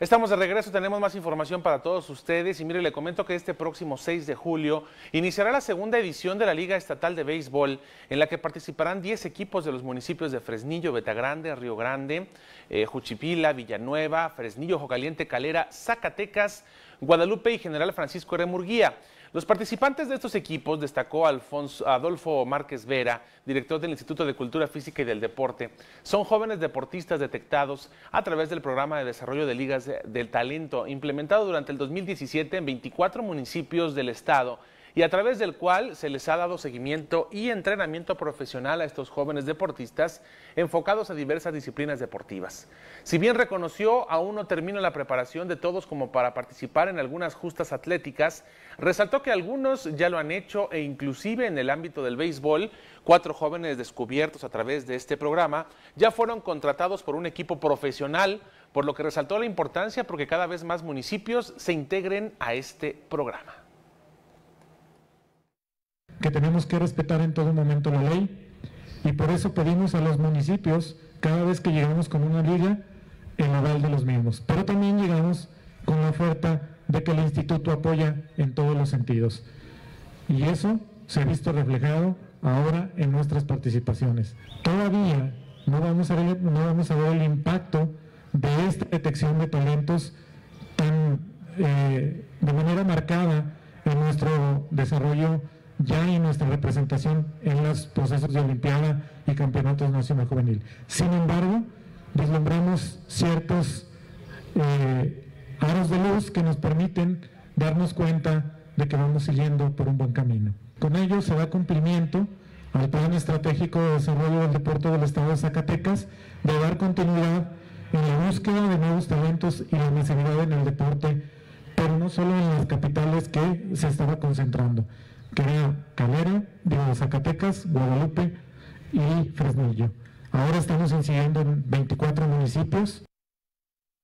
Estamos de regreso, tenemos más información para todos ustedes. Y mire, le comento que este próximo 6 de julio iniciará la segunda edición de la Liga Estatal de Béisbol en la que participarán 10 equipos de los municipios de Fresnillo, Betagrande, Río Grande, eh, Juchipila, Villanueva, Fresnillo, Jocaliente, Calera, Zacatecas, Guadalupe y General Francisco R. Murguía. Los participantes de estos equipos, destacó Alfonso, Adolfo Márquez Vera, director del Instituto de Cultura Física y del Deporte, son jóvenes deportistas detectados a través del programa de desarrollo de ligas del talento implementado durante el 2017 en 24 municipios del estado y a través del cual se les ha dado seguimiento y entrenamiento profesional a estos jóvenes deportistas enfocados a diversas disciplinas deportivas. Si bien reconoció aún no termina la preparación de todos como para participar en algunas justas atléticas, resaltó que algunos ya lo han hecho e inclusive en el ámbito del béisbol, cuatro jóvenes descubiertos a través de este programa ya fueron contratados por un equipo profesional, por lo que resaltó la importancia porque cada vez más municipios se integren a este programa que tenemos que respetar en todo momento la ley y por eso pedimos a los municipios cada vez que llegamos con una liga el aval de los mismos. Pero también llegamos con la oferta de que el instituto apoya en todos los sentidos. Y eso se ha visto reflejado ahora en nuestras participaciones. Todavía no vamos a ver, no vamos a ver el impacto de esta detección de talentos tan eh, de manera marcada en nuestro desarrollo ya en nuestra representación en los procesos de Olimpiada y Campeonatos Nacional Juvenil. Sin embargo, vislumbramos ciertos eh, aros de luz que nos permiten darnos cuenta de que vamos siguiendo por un buen camino. Con ello se da cumplimiento al Plan Estratégico de Desarrollo del Deporte del Estado de Zacatecas de dar continuidad en la búsqueda de nuevos talentos y la necesidad en el deporte, pero no solo en las capitales que se estaba concentrando que era Calera, de Zacatecas, Guadalupe y Fresnillo. Ahora estamos incidiendo en 24 municipios.